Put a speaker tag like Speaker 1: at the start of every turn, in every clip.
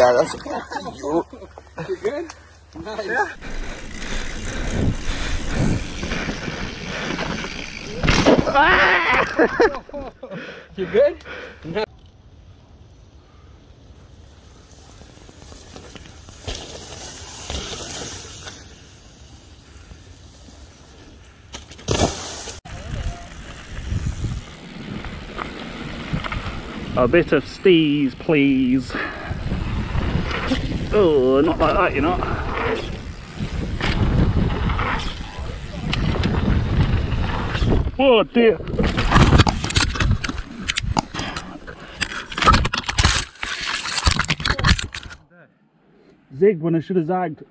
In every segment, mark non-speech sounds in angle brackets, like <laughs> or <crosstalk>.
Speaker 1: Yeah, that's.
Speaker 2: You good? Nice. Yeah. you good? No.
Speaker 3: A bit of stees, please. Oh, not like that, you know. Oh dear. Zigged when I should have zagged.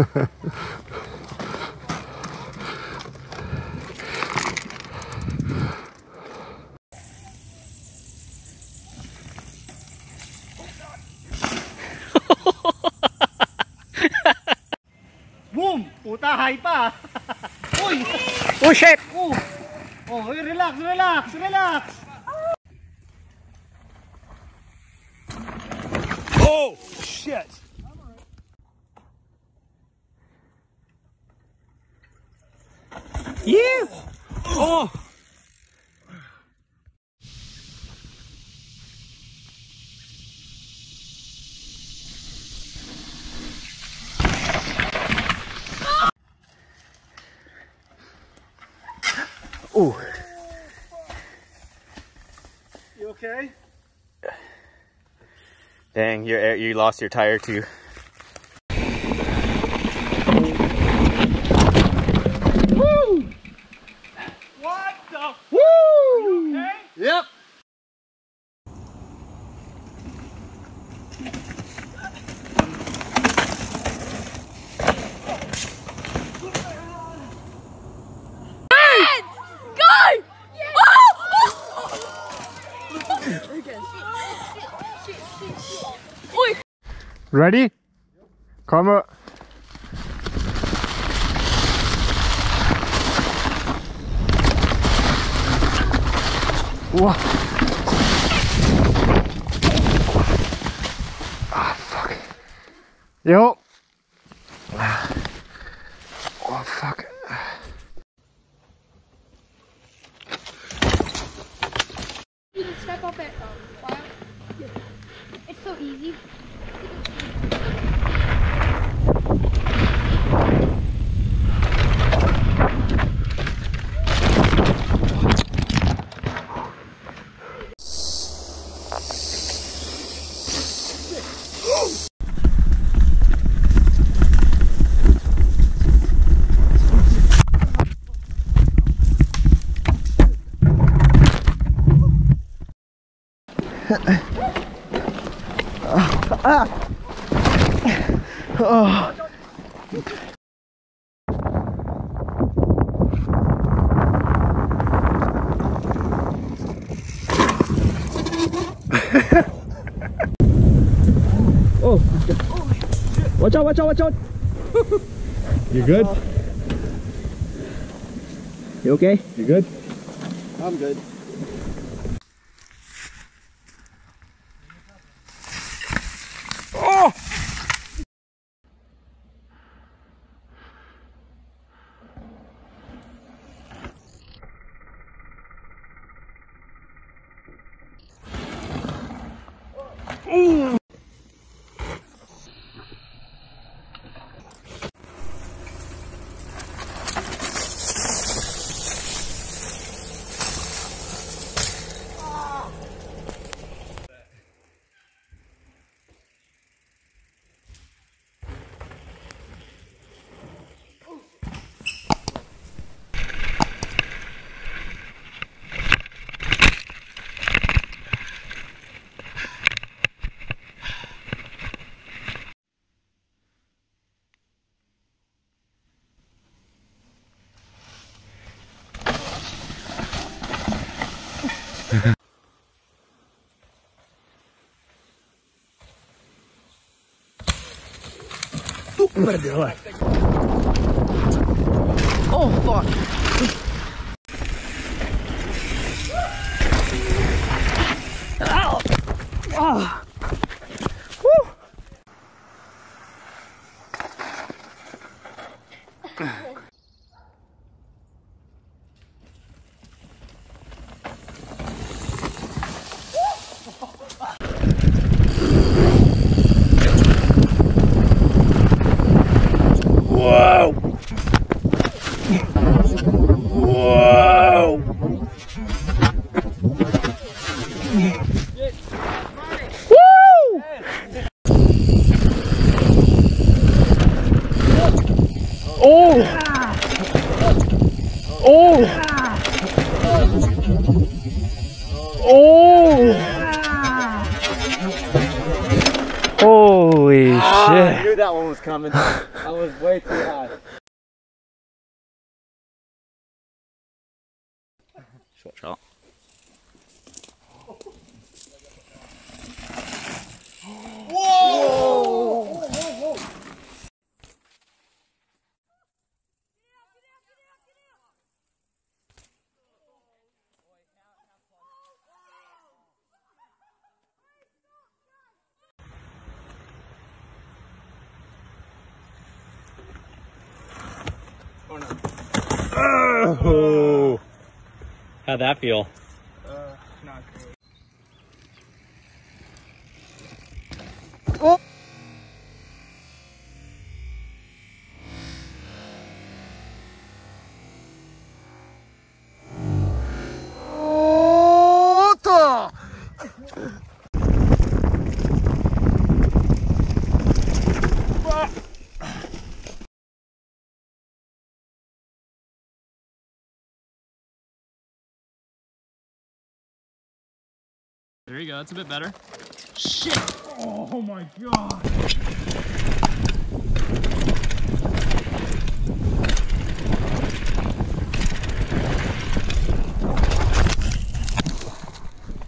Speaker 3: <laughs>
Speaker 4: Boom! Puta, high pa! <laughs> Uy!
Speaker 3: Oh shit!
Speaker 4: Oh! Oh, relax, relax, relax!
Speaker 3: Yeah! Oh! Oh,
Speaker 4: You okay?
Speaker 1: Dang, you you lost your tire too.
Speaker 4: What the?
Speaker 3: Woo!
Speaker 4: Okay?
Speaker 2: Yep.
Speaker 5: Go! Oi!
Speaker 2: Ready? Come up. Whoa. Ah, fuck. Yo. Oh, fuck.
Speaker 3: Watch out, watch out, watch out!
Speaker 2: You good?
Speaker 3: You okay?
Speaker 2: You good?
Speaker 4: I'm good.
Speaker 3: Um
Speaker 5: Oh, fuck. Oh! Oh! Oh! Holy ah,
Speaker 1: I
Speaker 5: shit.
Speaker 1: knew that one was coming. <laughs> I was way too high.
Speaker 2: Short shot. Oh, how'd that feel?
Speaker 6: There you go, that's a bit better. Shit! Oh my god!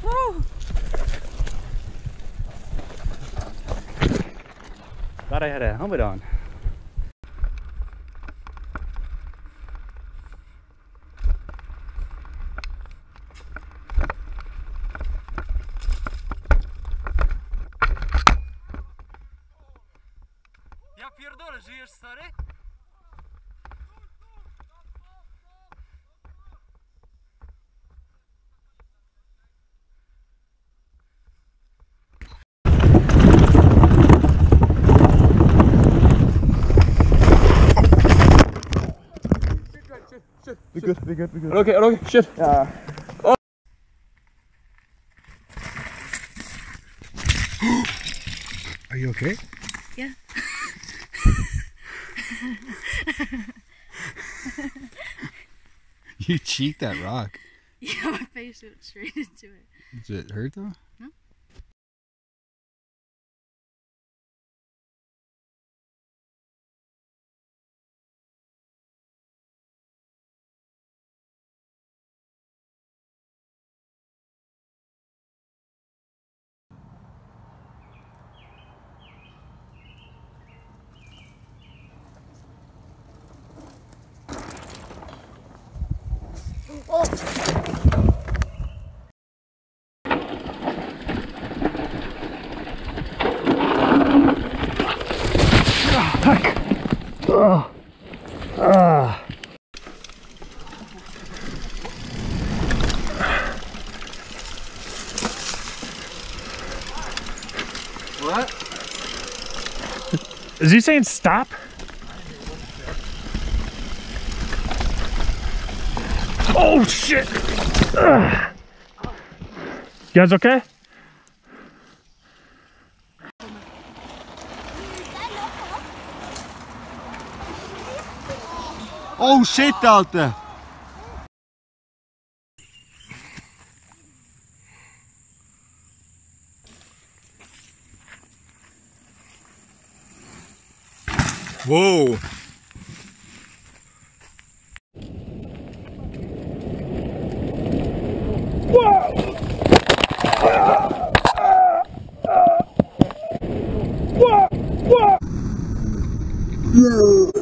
Speaker 6: Woo!
Speaker 2: Thought I had a helmet on.
Speaker 7: Żyjesz stary?
Speaker 8: Okay, okay, shit. Oh. <gasps> Are you okay?
Speaker 9: Yeah.
Speaker 8: You cheeked that rock. <laughs>
Speaker 9: Yeah, my face went straight into it.
Speaker 8: Does it hurt though?
Speaker 2: Is he saying stop? Oh shit! Ugh. You guys okay?
Speaker 1: Oh shit, Alter! Whoa! Yeah.